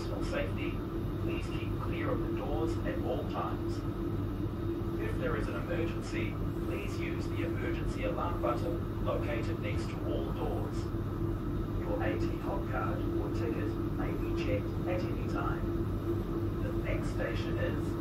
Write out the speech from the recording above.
personal safety, please keep clear of the doors at all times. If there is an emergency, please use the emergency alarm button located next to all doors. Your AT HOP card or ticket may be checked at any time. The next station is